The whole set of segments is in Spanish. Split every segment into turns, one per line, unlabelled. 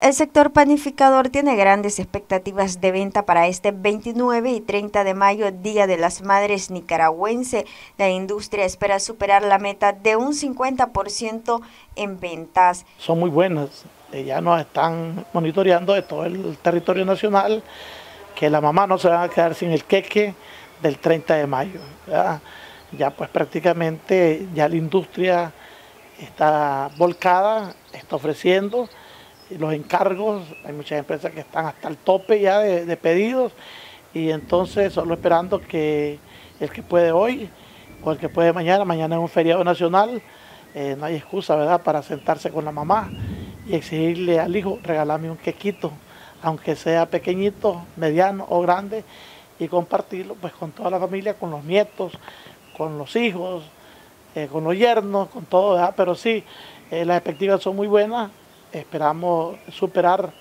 El sector panificador tiene grandes expectativas de venta para este 29 y 30 de mayo, Día de las Madres nicaragüense. La industria espera superar la meta de un 50% en ventas.
Son muy buenas, ya nos están monitoreando de todo el territorio nacional, que la mamá no se va a quedar sin el queque del 30 de mayo. Ya pues prácticamente ya la industria está volcada, está ofreciendo los encargos, hay muchas empresas que están hasta el tope ya de, pedidos y entonces solo esperando que el que puede hoy o el que puede mañana, mañana es un feriado nacional, eh, no hay excusa, ¿verdad?, para sentarse con la mamá y exigirle al hijo, regalarme un quequito, aunque sea pequeñito, mediano o grande, y compartirlo pues con toda la familia, con los nietos, con los hijos, eh, con los yernos, con todo, ¿verdad? pero sí, eh, las expectativas son muy buenas, Esperamos superar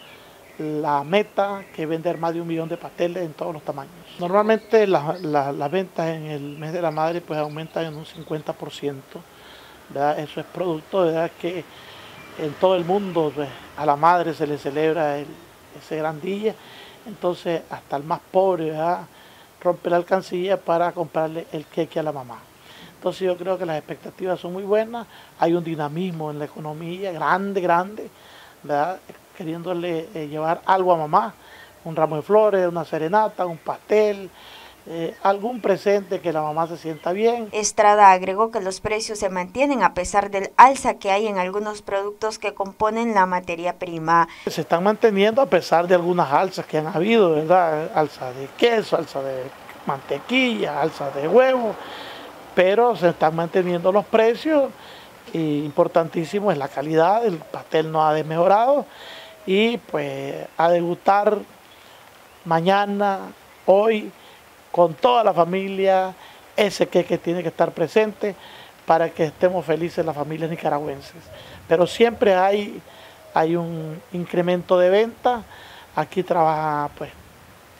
la meta que es vender más de un millón de pasteles en todos los tamaños. Normalmente las ventas en el mes de la madre pues aumentan en un 50%. Eso es producto de que en todo el mundo pues, a la madre se le celebra ese gran día. Entonces hasta el más pobre rompe la alcancía para comprarle el queque a la mamá. Entonces yo creo que las expectativas son muy buenas, hay un dinamismo en la economía grande, grande, ¿verdad? queriéndole eh, llevar algo a mamá, un ramo de flores, una serenata, un pastel, eh, algún presente que la mamá se sienta bien.
Estrada agregó que los precios se mantienen a pesar del alza que hay en algunos productos que componen la materia prima.
Se están manteniendo a pesar de algunas alzas que han habido, ¿verdad? Alza de queso, alza de mantequilla, alza de huevo pero se están manteniendo los precios y importantísimo es la calidad, el pastel no ha desmejorado y pues a degustar mañana, hoy, con toda la familia, ese que tiene que estar presente para que estemos felices las familias nicaragüenses. Pero siempre hay, hay un incremento de venta, aquí trabaja, pues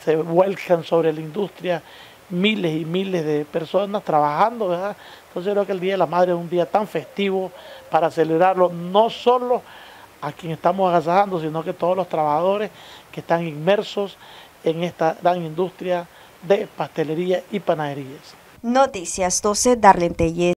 se vuelcan sobre la industria miles y miles de personas trabajando, ¿verdad? Entonces creo que el Día de la Madre es un día tan festivo para celebrarlo, no solo a quien estamos agasajando, sino que todos los trabajadores que están inmersos en esta gran industria de pastelería y panaderías.
Noticias 12, Darlene